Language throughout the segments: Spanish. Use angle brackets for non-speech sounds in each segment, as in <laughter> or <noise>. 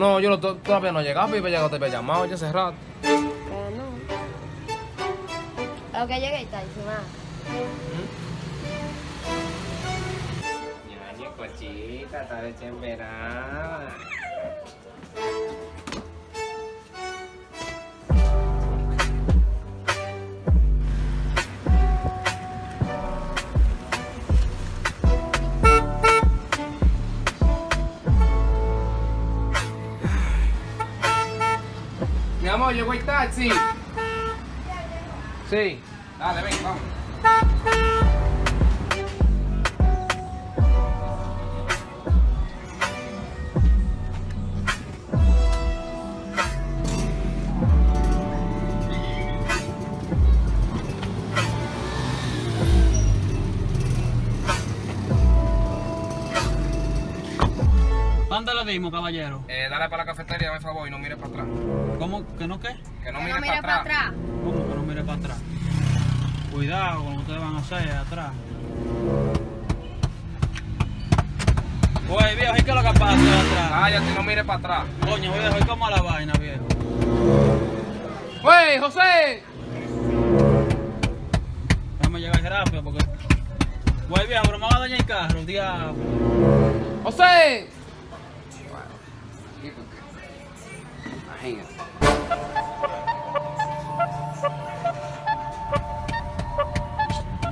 No, yo no, to- todavía no he llegado, pero ya te había llamado ya hace rato. Bueno. Lo que llegué está encima. Ñaño, cochita, está deschemberada. Mi amor, llegó el taxi. Sí. Dale, ven, vamos. ¿Dónde le dimos, caballero? Eh, dale para la cafetería, por favor, y no mire para atrás. ¿Cómo? ¿Que no qué? Que no Que mire, no mire para atrás. ¿Cómo que no mire para atrás? Cuidado con lo que ustedes van a hacer atrás. Oye, viejo, ¿y qué es lo que pasa atrás? Cállate, no mire para atrás. Coño, viejo, ¿y cómo la vaina, viejo? ¡Wey, José! Déjame llegar rápido porque... Oye, viejo, pero me va a dañar el carro, diablo. ¡José!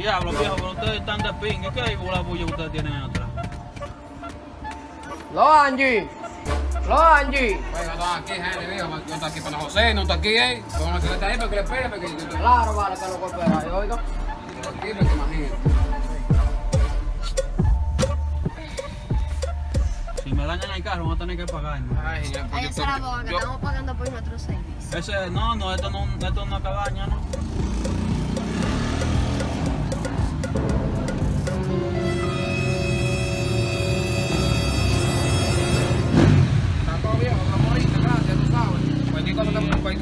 Diablo, viejo, pero ustedes están de ping. ¿Qué hay la bulla que ustedes tienen atrás? ¡Lo Angie! ¡Lo Angie! Oiga, no, aquí, gente, viejo, no está aquí para José, no está aquí, eh. Bueno, que está ahí para que le espere, porque yo estoy Claro, vale, que lo coopera. Y oiga, aquí, porque imagínate. Si me dañan el carro, van a tener que pagarme. Ay, ya, pues, Váyanse yo- a la boca, que yo- estamos pagando por nuestro servicio. Ese, no, no, esto no, esto es una cabaña, ¿no?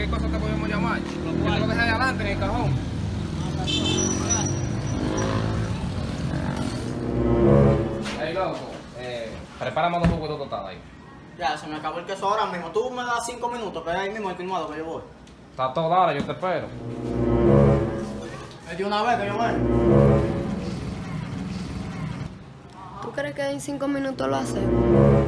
Cualquier cosa te podemos llamar. Lo dejé ahí adelante en el cajón. Ey, loco, eh, prepárame dos jugos de total ahí. ya se me acabó el queso ahora mismo. Tú me das cinco minutos, que es ahí mismo el firmado que yo voy. Está todo, dale, yo te espero. Es de una vez que yo voy. ¿Tú crees que en cinco minutos lo hacemos?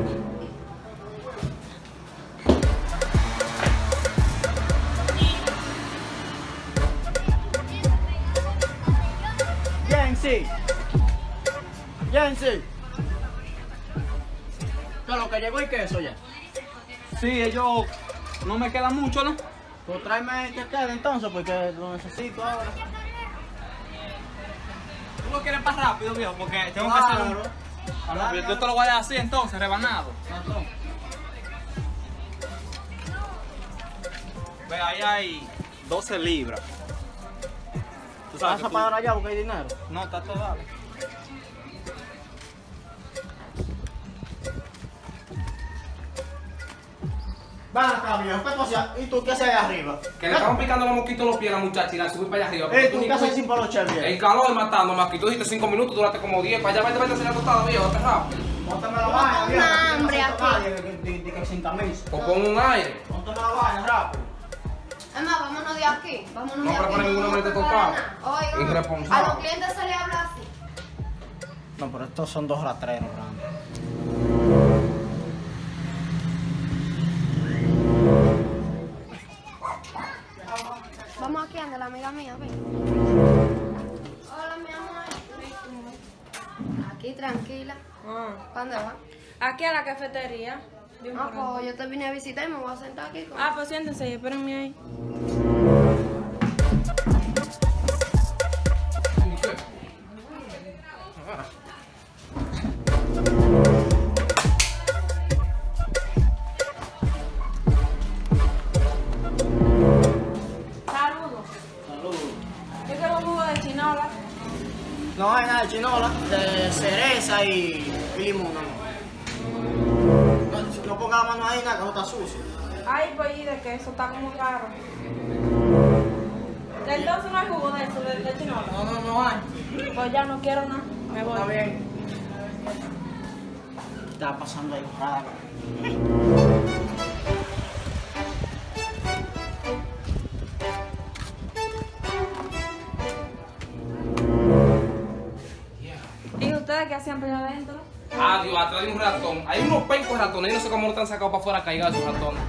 ¿Qué es lo que llegó el queso ya? Sí, ellos no me queda mucho, ¿no? Pues tráeme el que quede entonces, porque lo necesito ahora. Tú lo quieres para rápido, viejo, porque tengo que hacer un... Claro. Ah, Yo te lo voy a dar así entonces, rebanado. Claro. Ve, ahí hay 12 libras. ¿Tú ¿Vas a pagar allá porque hay dinero? No, está todo dale. Ven acá, viejo. ¿Y tú qué haces ahí arriba? Que le estaban picando los mosquitos los pies a la muchacha y la subí para allá arriba. ¿Eh, Tú qué haces sin paloche, viejo? El calor matando, más que tú dijiste 5 minutos, duraste como 10. Para allá, vete, vete a hacer la tostada, viejo, date rápido. Póntame la vaina, viejo. hambre aquí. sin camisa. O pon un aire. Póntame la vaina, rápido. Es más, vámonos de aquí. Vámonos No de aquí. prepara ningún hombre de Irresponsable. a los clientes se les habla así. No, pero estos son dos ratreros grandes. Vamos aquí, anda la amiga mía, ven. Hola, mi amor. Aquí, tranquila. Ah, ¿Para dónde vas? Aquí a la cafetería. Ah, pues yo te vine a visitar y me voy a sentar aquí. Con... Ah, pues siéntense y espérenme ahí. Saludos. Saludos. Yo quiero un jugo de chinola. No hay nada de chinola, de cereza y, y limón, no no hay nada que no está sucio. Ay, pues y de que eso está como caro. Entonces no hay jugo de eso, de, de. No, no, no hay. Pues ya no quiero nada. Me voy. Está bien. Está pasando ahí raro. ¿Y ustedes qué hacían primero adentro? Dios, atrás de un ratón. Hay unos pencos ratones, yo no sé cómo lo están sacado para afuera caigados esos ratones.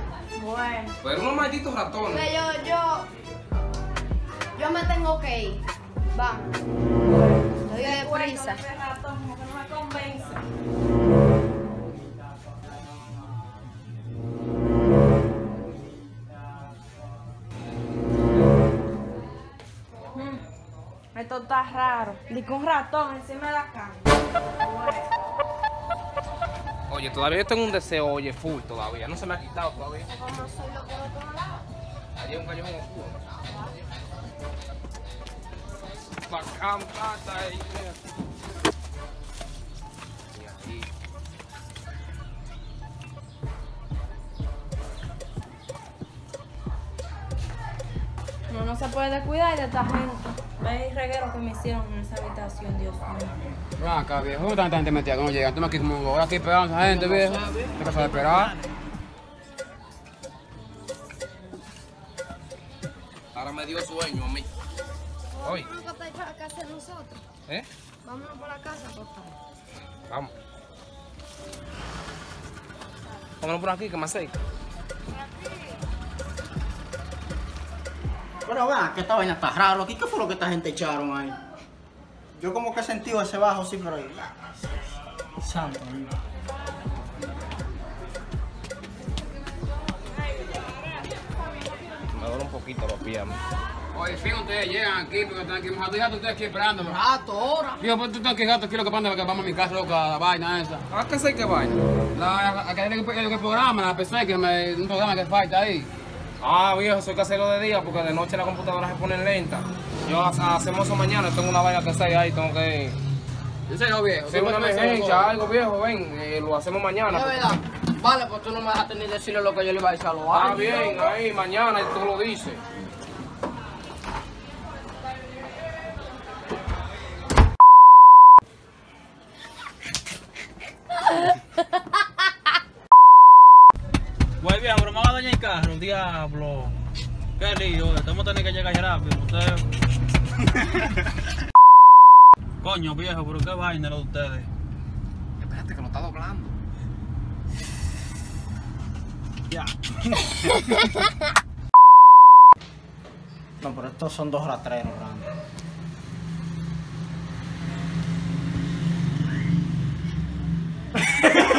Bueno. Pero unos malditos ratones. Ve, yo, yo, yo me tengo que ir. Vamos. Estoy de prisa. Ese ratón como que no me convence. Mm, Esto está raro. Dice un ratón encima de la cama. Oye, todavía tengo un deseo, oye, full todavía. No se me ha quitado todavía. Allí hay un callejón oscuro. Bacán, plata, ahí. Y aquí. No, no se puede descuidar de esta gente. Ve el reguero que me hicieron en esa habitación, Dios mío. Acá, viejo. ¿Cómo tanta gente metida que no llega? Tú me aquí como ahora aquí esperando a esa gente, viejo. ¿Qué pasa de esperar? Ahora me dio sueño a mí. A pasar para la casa de nosotros. ¿eh? Vámonos por la casa, por favor. Vamos. Vámonos por aquí, que más cerca. Pero vean, que esta vaina está raro aquí. ¿Qué fue lo que esta gente echaron ahí? Yo como que he sentido ese bajo, sí, pero... Santo, amigo. Me duele un poquito los pies. a. Oye, fíjate, ustedes llegan aquí porque están aquí mojados. Tú estás aquí esperándome. Rato, hora. Viejo, pues tú estás aquí gato aquí lo que pasa es que vamos a mi casa, loca, la vaina esa. ¿A qué sé que vaina? La, el, el programa, la PC, que me, un programa que falta ahí. Ah, viejo, soy que hacerlo de día porque de noche la computadora se pone lenta. Yo ha- hacemos eso mañana, tengo una vaina que hacer ahí, tengo que... ¿En serio, viejo? Si es una emergencia, algo viejo, ven, eh, lo hacemos mañana. Es verdad. Vale, pues tú no me dejaste ni decirle lo que yo le iba a decir a los años. bien, ahí, mañana, y tú lo dices. Viejo, pero me va a dañar el carro, diablo. Qué lío, estamos teniendo que llegar rápido. Usted... <laughs> Coño, viejo, pero qué vaina lo de ustedes. Espérate que lo está doblando. Ya. <laughs> No, pero estos son dos ratreros grandes. <laughs>